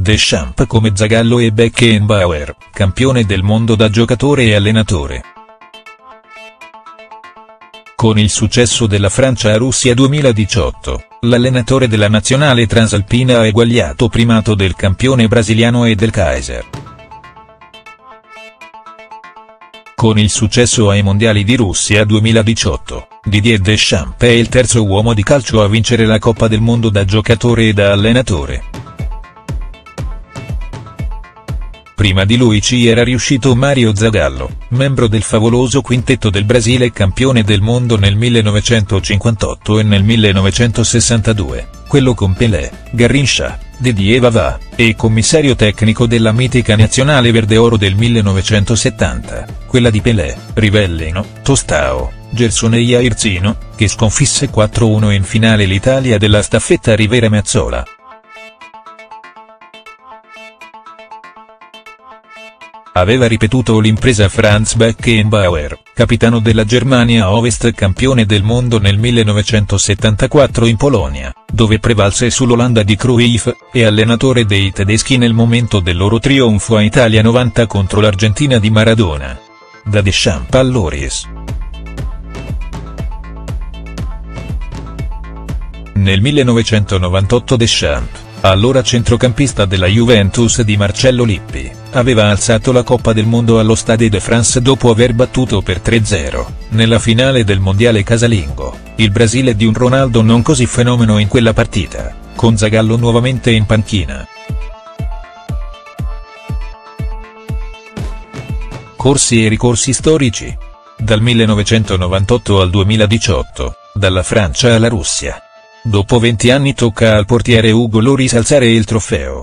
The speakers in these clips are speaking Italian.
Deschamps come Zagallo e Beckenbauer, campione del mondo da giocatore e allenatore. Con il successo della Francia a Russia 2018, l'allenatore della nazionale transalpina ha eguagliato primato del campione brasiliano e del Kaiser. Con il successo ai mondiali di Russia 2018, Didier Deschamps è il terzo uomo di calcio a vincere la Coppa del Mondo da giocatore e da allenatore. Prima di lui ci era riuscito Mario Zagallo, membro del favoloso quintetto del Brasile campione del mondo nel 1958 e nel 1962, quello con Pelé, Garrincha, Didier Vavà, e commissario tecnico della mitica nazionale verde-oro del 1970, quella di Pelé, Rivellino, Tostao, Gersone e Jairzino, che sconfisse 4-1 in finale l'Italia della staffetta Rivera Mazzola. Aveva ripetuto l'impresa Franz Beckenbauer, capitano della Germania Ovest campione del mondo nel 1974 in Polonia, dove prevalse sull'Olanda di Cruyff, e allenatore dei tedeschi nel momento del loro trionfo a Italia 90 contro l'Argentina di Maradona. Da Deschamps a Loris. Nel 1998 Deschamps, allora centrocampista della Juventus di Marcello Lippi, aveva alzato la Coppa del Mondo allo Stade de France dopo aver battuto per 3-0, nella finale del Mondiale casalingo, il Brasile di un Ronaldo non così fenomeno in quella partita, con Zagallo nuovamente in panchina. Corsi e ricorsi storici. Dal 1998 al 2018, dalla Francia alla Russia. Dopo 20 anni tocca al portiere Ugo Loris alzare il trofeo.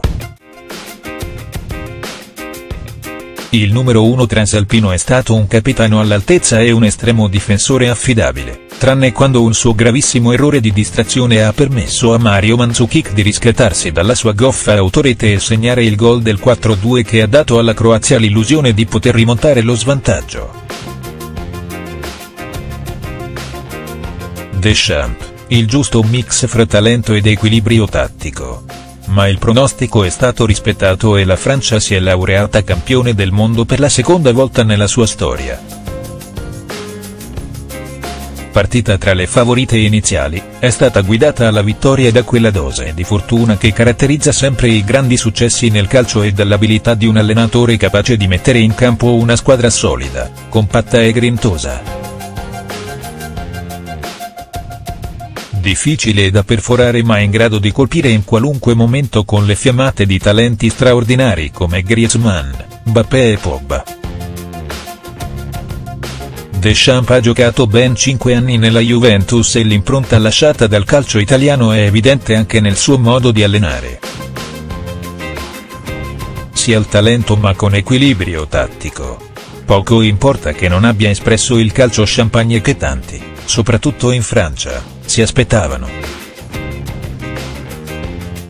Il numero 1 transalpino è stato un capitano all'altezza e un estremo difensore affidabile, tranne quando un suo gravissimo errore di distrazione ha permesso a Mario Mandzukic di riscattarsi dalla sua goffa autorete e segnare il gol del 4-2 che ha dato alla Croazia l'illusione di poter rimontare lo svantaggio. Deschamps, il giusto mix fra talento ed equilibrio tattico ma il pronostico è stato rispettato e la Francia si è laureata campione del mondo per la seconda volta nella sua storia. Partita tra le favorite iniziali, è stata guidata alla vittoria da quella dose di fortuna che caratterizza sempre i grandi successi nel calcio e dall'abilità di un allenatore capace di mettere in campo una squadra solida, compatta e grintosa. Difficile da perforare ma in grado di colpire in qualunque momento con le fiammate di talenti straordinari come Griezmann, Mbappé e Pogba. Deschamps ha giocato ben 5 anni nella Juventus e l'impronta lasciata dal calcio italiano è evidente anche nel suo modo di allenare. Si ha il talento ma con equilibrio tattico. Poco importa che non abbia espresso il calcio champagne che tanti, soprattutto in Francia, si aspettavano.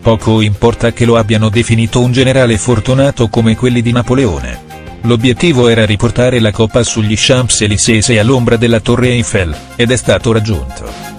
Poco importa che lo abbiano definito un generale fortunato come quelli di Napoleone. L'obiettivo era riportare la coppa sugli Champs-Élysées e all'ombra della Torre Eiffel, ed è stato raggiunto.